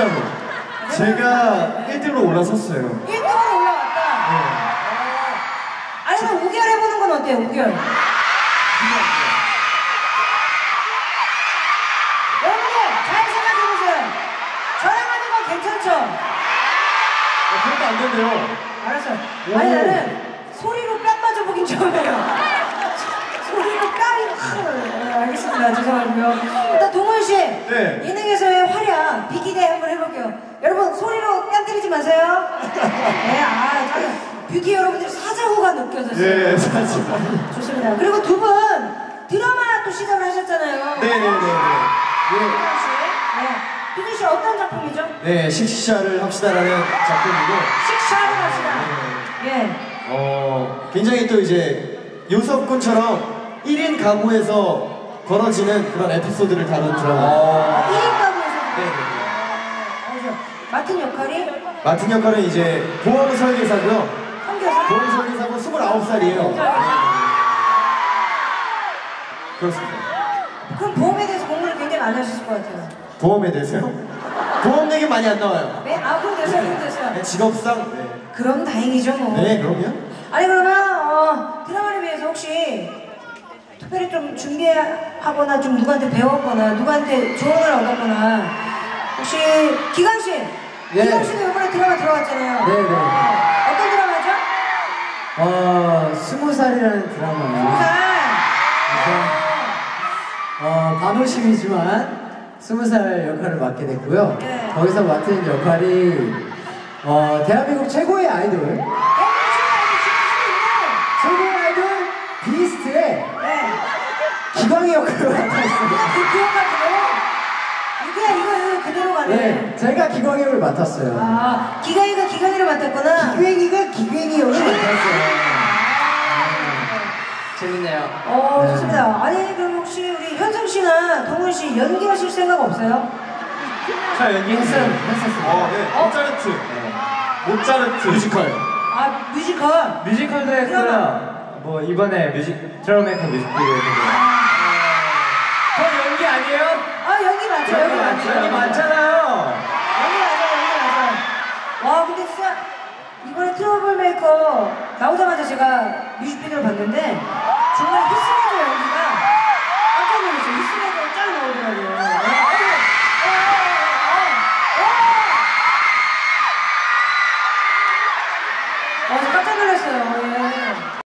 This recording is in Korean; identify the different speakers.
Speaker 1: 진짜로. 제가 1등으로 올라섰어요.
Speaker 2: 1등으로 올라왔다. 어. 아니 그럼 5개월 해보는 건 어때요? 5개월. 여러분들 잘 생각해보세요. 저랑 하는 건 괜찮죠?
Speaker 1: 어, 그것도 안 된대요.
Speaker 2: 알았어요.
Speaker 1: 오.
Speaker 2: 아니 나는 소리로 뺨 맞아보긴 처음이에요. 소리로 뺨이 네, 죄송하고요. 일단 동운 씨
Speaker 1: 네.
Speaker 2: 예능에서의 활약 비기대 한번 해볼게요. 여러분 소리로 뺨 때리지 마세요. 네, 아, 뷰티 여러분들이 사자후가 느껴졌어요.
Speaker 1: 예, 사실.
Speaker 2: 좋습니다. 그리고 두 분 드라마 또 시작을 하셨잖아요.
Speaker 1: 네 네 네네.
Speaker 2: 두준 씨, 네. 두준 씨 어떤 작품이죠?
Speaker 1: 네, 식샤를 합시다라는 작품이고,
Speaker 2: 식샤를 합시다. 예.
Speaker 1: 어, 굉장히 또 이제 요섭군처럼 1인 가구에서 벌어지는 그런 에피소드를 다룬 드라마.
Speaker 2: 1인 가구에서
Speaker 1: 네네.
Speaker 2: 알죠? 맡은 역할이
Speaker 1: 맡은 역할은 이제 보험 설계사고요. 보험 설계사고 29살이에요. 그렇습니다.
Speaker 2: 그럼 보험에 대해서 공부를 굉장히 많이 하셨을 것 같아요.
Speaker 1: 보험에 대해서요? 보험 얘기 많이 안 나와요.
Speaker 2: 네, 아, 그럼 되세요, 그럼 되세요.
Speaker 1: 네, 직업상. 네.
Speaker 2: 그럼 다행이죠, 뭐.
Speaker 1: 네, 그럼요.
Speaker 2: 아니, 그러면, 어, 드라마를 위해서 혹시 특별히 좀 준비하거나 좀 누구한테 배웠거나 누구한테 조언을 얻었거나 혹시 기강 씨,
Speaker 3: 네.
Speaker 2: 기강 씨도 이번에 드라마 들어갔잖아요.
Speaker 3: 네, 네.
Speaker 2: 어떤 드라마죠?
Speaker 3: 어, 스무 살이라는 드라마예요.
Speaker 2: 잘.
Speaker 3: 어, 반호심이지만 스무 살 역할을 맡게 됐고요.
Speaker 2: 네.
Speaker 3: 거기서 맡은 역할이 어, 대한민국 최고의 아이돌, 최고의 아이돌 비스트의
Speaker 2: 네.
Speaker 3: 역할을 맡았어요.
Speaker 2: 그 기억하세요? 이게 이거 그대로 가네.
Speaker 3: 네, 제가 역을 맡았어요.
Speaker 2: 아, 기강이가 기강이를 맡았구나.
Speaker 3: 기광이가 기광의 역을 맡았어요. 재밌네요.
Speaker 2: 어,
Speaker 3: 네.
Speaker 2: 좋습니다. 아니, 그럼 혹시 우리 현성 씨나 동훈 씨 연기하실 생각 없어요?
Speaker 1: 자, 연기 했어요. 어, 네. 모차르트. 모차르트. 뮤지컬.
Speaker 2: 아, 뮤지컬.
Speaker 4: 뮤지컬도 했고요. 뭐 이번에 뮤직 트러메이커 뮤직비디오 했는데. 저 연기 아니에요?
Speaker 2: 아 어, 여기 맞죠 여기 맞죠.
Speaker 4: 여기 맞잖아요.
Speaker 2: 여기 맞아 여기 맞아 와 근데 진짜 이번에 트러블 메이커 나오자마자 제가 뮤직비디오를 봤는데 정말 히스메이커 연기가 깜짝 놀랐어요. 히스메이커 짱 나오더라고요. 어, 어, 와 깜짝 놀랐어요. 예.